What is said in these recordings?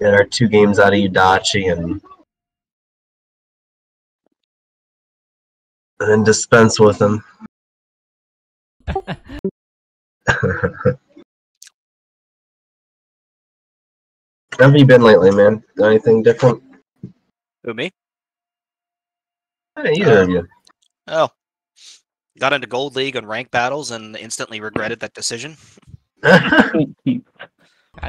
Get our two games out of Yudachi and and then dispense with him. How have you been lately, man? Anything different? Who me? Hey, either of you. Uh, oh, got into Gold League on rank battles and instantly regretted that decision.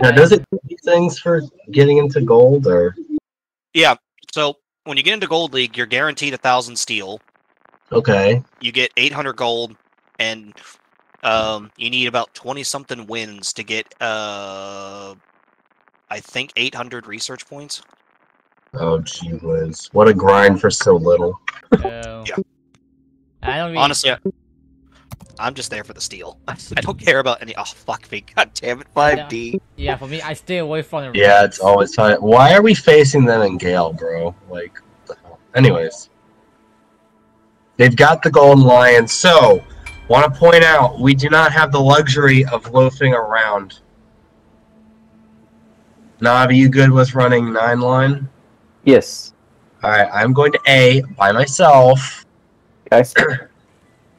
now, does it do things for getting into gold or? Yeah. So when you get into Gold League, you're guaranteed a thousand steel. Okay. You get 800 gold, and um, you need about 20 something wins to get uh, I think 800 research points. Oh, gee whiz. What a grind for so little. So, Yeah. I don't really, Honestly, I'm just there for the steal. I don't care about any. Oh fuck me! God damn it! 5D. Yeah, for me, I stay away from the. Yeah, it's always fine. Why are we facing them in Gale, bro? Like, what the hell? anyways. They've got the Golden Lion, so want to point out we do not have the luxury of loafing around. Navi, you good with running nine line? Yes. Alright, I'm going to A by myself. Okay.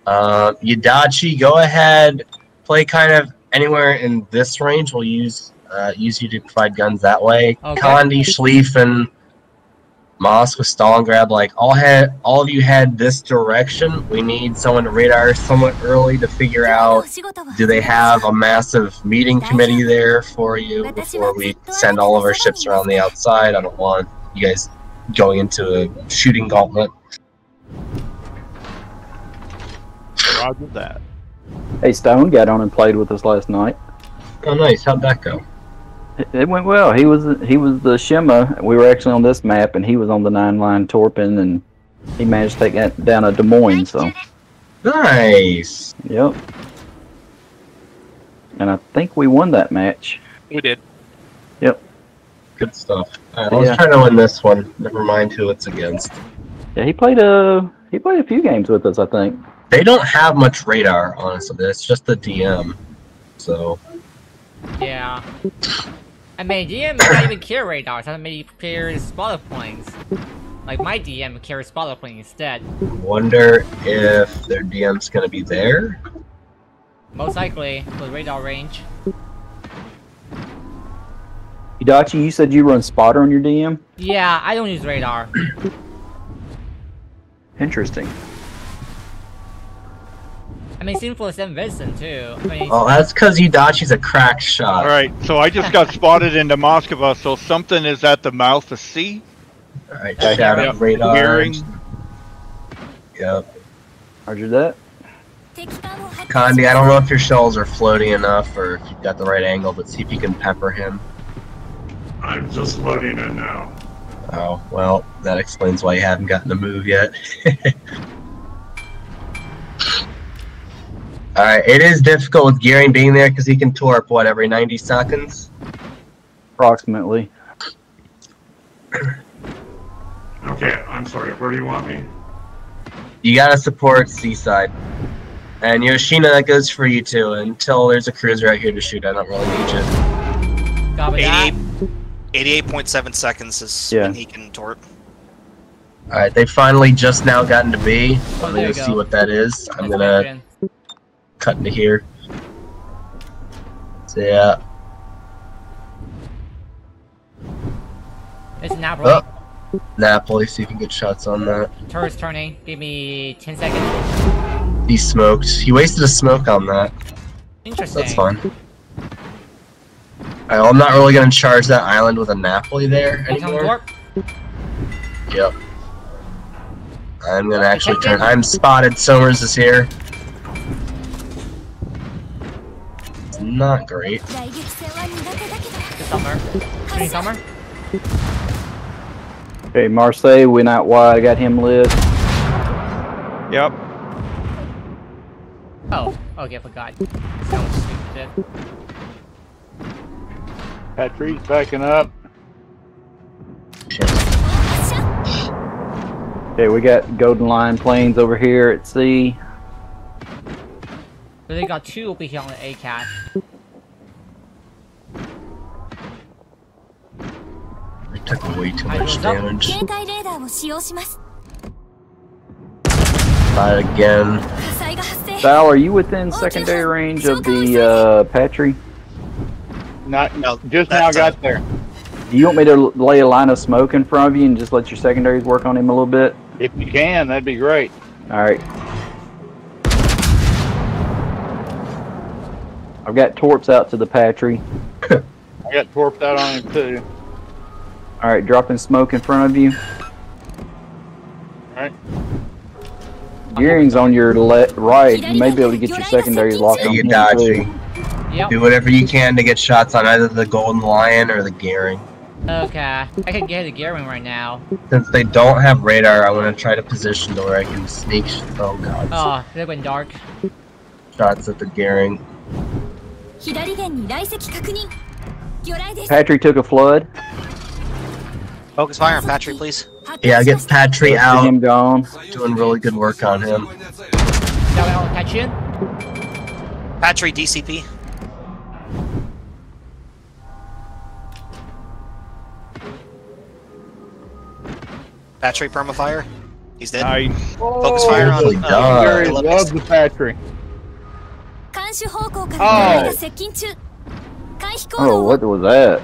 Uh, Yudachi, go ahead, play kind of anywhere in this range. We'll use uh, use you to provide guns that way. Okay. Condi, Schleif, and Moss with Stalingrad, like all head, all of you head this direction. We need someone to radar somewhat early to figure out do they have a massive meeting committee there for you before we send all of our ships around the outside. I don't want you guys going into a shooting gauntlet. Roger that. Hey, Stone got on and played with us last night. Oh, nice. How'd that go? It, it went well. He was he was the Shima. We were actually on this map, and he was on the nine line Torpin, and he managed to take that down a Des Moines. So, Nice. yep. And I think we won that match. We did. Yep. Good stuff. All right, let's Yeah. try to win this one. Never mind who it's against. Yeah, he played a he played a few games with us. I think. They don't have much radar, honestly. It's just the DM. So Yeah. I mean, DM does not even carry radars. I mean, he carries spotter points. Like my DM carries spotter plane instead. wonder if their DM's gonna be there. Most likely for radar range. Yudachi, you said you run spotter on your DM. Yeah, I don't use radar. Interesting. I mean, same for Sam Vincent too. I mean, Oh, that's because Yudachi's a crack shot. All right, so I just got spotted into Moskva, so something is at the mouth of C. All right, Yeah, shout yeah. out radar. Hearing. Yep. Roger that. Condi, I don't know if your shells are floaty enough or if you've got the right angle, but see if you can pepper him. I'm just loading it now. Oh, well, that explains why you haven't gotten a move yet. Alright, it is difficult with Gearing being there because he can torp, what, every 90 seconds? Approximately. Okay, I'm sorry. Where do you want me? You gotta support Seaside. And Yoshina, that goes for you too. Until there's a cruiser out here to shoot, I don't really need you. copy that. 88, 88.7 seconds is Yeah. when he can torp. Alright, they finally just now gotten to B. Oh, I'm gonna you see what that is. I'm gonna mentioned. Cut into here. So yeah. It's Napoli. Oh. Napoli, see if you can get shots on that. Turret's turning. Give me 10 seconds. He smoked. He wasted a smoke on that. Interesting. That's fine. Well, I'm not really gonna charge that island with a Napoli there anymore. Yep. I'm gonna actually turn. I'm spotted. Somers is here. Not great. The summer. Shooting summer. Okay, Marseille went out wide. I got him lit. Yep. Oh, okay, I forgot. Sounds stupid. Patrice backing up. Okay, we got Golden Lion planes over here at sea. They got two over here on the A. I took way too much damage. Not again. Val, are you within secondary range of the uh, Patrie? Not, no, just now I got there. Do you want me to lay a line of smoke in front of you and just let your secondaries work on him a little bit? If you can, that'd be great. All right. I've got torps out to the Patrie. I got torped out on him too. All right, dropping smoke in front of you. Right. Gearing's on your le- right. You may be able to get your secondary locked Yeah, on you him dodgy. too. Yep. Do whatever you can to get shots on either the Golden Lion or the Gearing. Okay. I can get the gearing right now. Since they don't have radar, I'm gonna try to position to where I can sneak. Sh- oh god, Oh, they went dark. shots at the Gearing. Patrie took a flood. Focus fire on Patrie, please. Yeah, I get Patrie Get out. him gone. Doing really good work on him. That one catch in. Patrie DCP. Patrie permafire. He's dead. Nice. Focus fire on Really uh, done. Loves the factory. 監視方向から魚雷が接近中回避行 Oh, 動を what was that?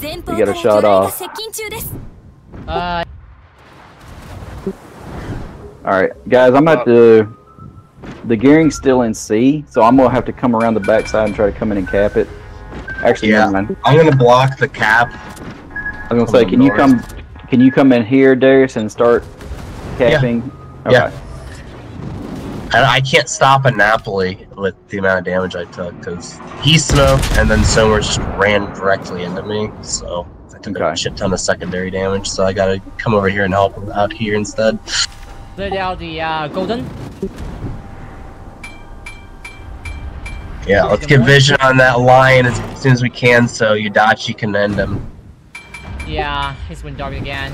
前方 You か got ら a 魚 shot 雷が off. 接近中です Uh, All right, guys, I'm at the the gearing's still in C, so I'm gonna have to come around the backside and try to come in and cap it. Actually, Yeah. never mind. I'm gonna block the cap. I was gonna say, Come can you north. come? Can you come in here, Darius, and start capping? Yeah. And I can't stop a Napoli with the amount of damage I took because he smoked and then Somers just ran directly into me. So I took a shit ton of secondary damage. So I gotta come over here and help him out here instead. cleared out the uh, golden. Yeah, let's get vision on that lion as soon as we can so Yudachi can end him. Yeah, he's went dark again.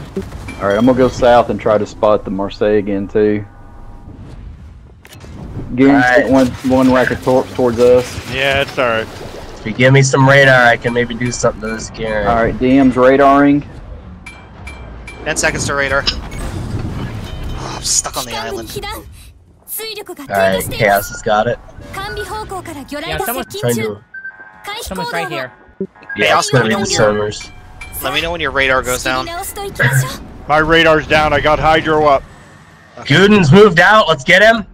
All right, I'm gonna go south and try to spot the Marseille again too. Gearing's right. one one rocket tor towards us. Yeah, it's alright. If you give me some radar, I can maybe do something to this Gearing. Alright, DM's radaring. 10 seconds to radar. Oh, I'm stuck on the island. Alright, Chaos has got it. Yeah, someone's trying to... Someone's right here. Yeah, Chaos, hey, let, me know your, let me know when your radar goes down. My radar's down, I got Hydro up. Okay. Gooden's moved out, let's get him.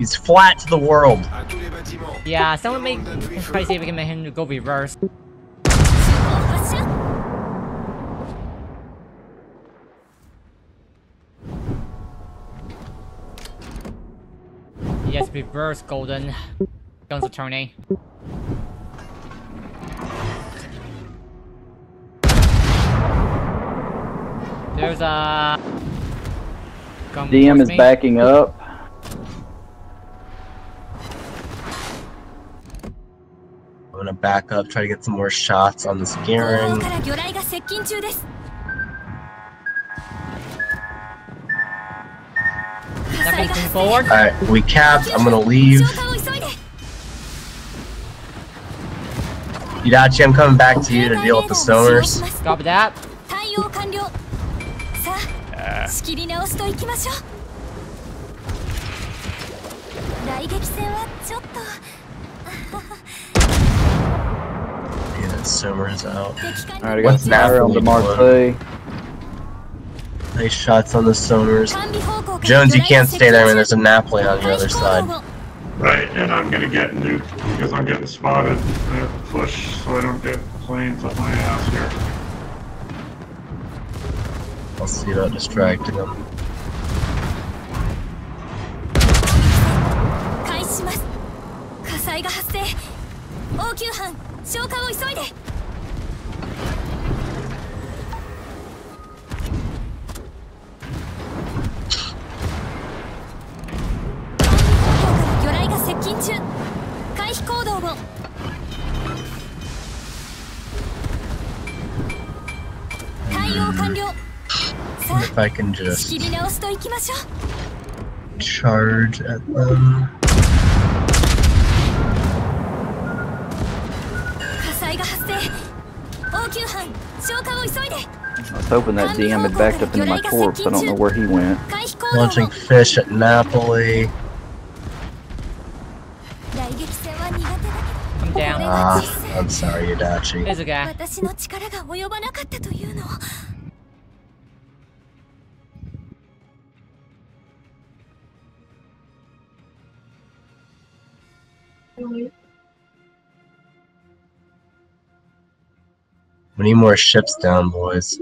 He's flat to the world. Yeah, someone make try to see if we can make him go reverse. 発射 Yes, reverse golden. Guns attorney. There's a. Come DM is me. backing up. I'm gonna back up, try to get some more shots on this Gearing. Forward. Alright, we capped. I'm gonna leave. Yudachi, I'm coming back to you to deal with the stoners. Copy that. Uh that sobers out. Alright, I got some arrow on the marquee. Nice shots on the sonars. Jones, you can't stay there when there's a Napoli on the other side. Right, and I'm gonna get nuked because I'm getting spotted. I have to push so I don't get planes up my ass here. I'll see about distracting them. 消火を急いで。魚雷が接近中。回避行動を。対応完了。さあ仕切り直しといきましょう。charge at them. I was hoping that DM had backed up into my corpse. I don't know where he went. Launching fish at Napoli. I'm down. Ah, I'm sorry, Yudachi. There's a guy. We need more ships down, boys.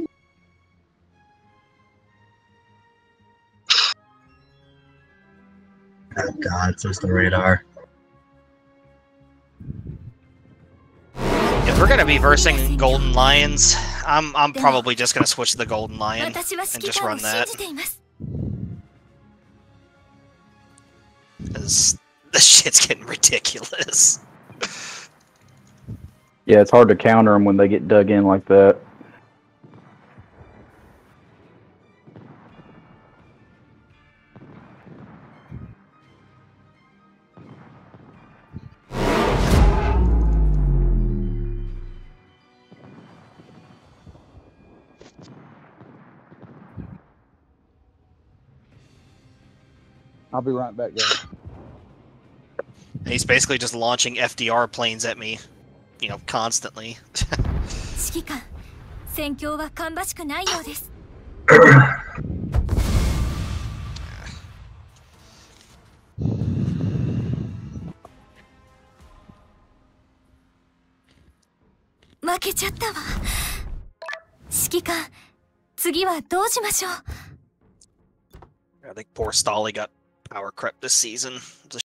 silences the radar. If we're gonna be versing Golden Lions, I'm I'm probably just gonna switch to the Golden Lion and just run that. Cause this shit's getting ridiculous. yeah, it's hard to counter them when they get dug in like that. I'll be right back, guys. He's basically just launching FDR planes at me, you know, constantly. I think poor Stolly got power crept this season. It's a